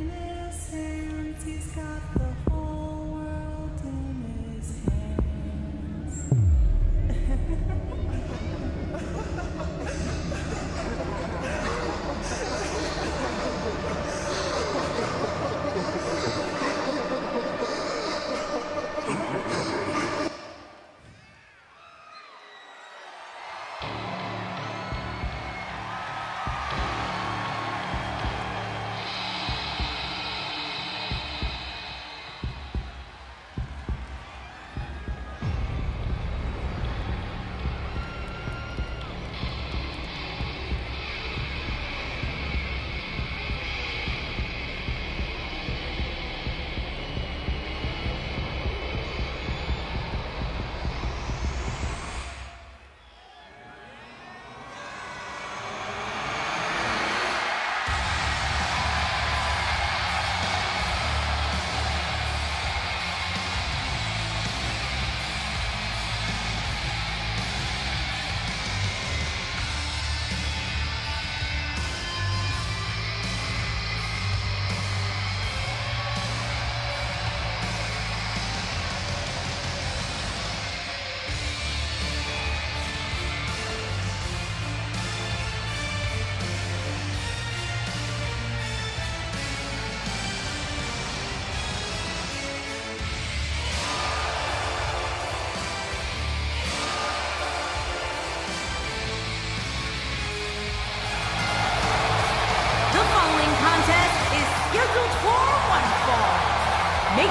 in his hands. He's got the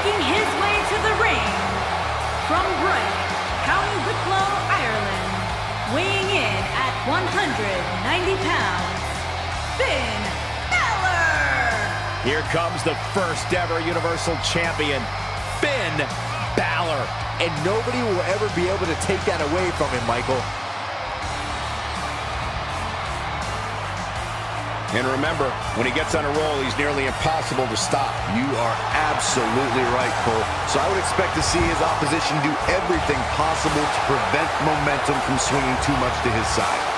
Making his way to the ring from Bray, County Wicklow, Ireland, weighing in at 190 pounds, Finn Balor. Here comes the first ever Universal Champion, Finn Balor. And nobody will ever be able to take that away from him, Michael. And remember, when he gets on a roll, he's nearly impossible to stop. You are absolutely right, Cole. So I would expect to see his opposition do everything possible to prevent momentum from swinging too much to his side.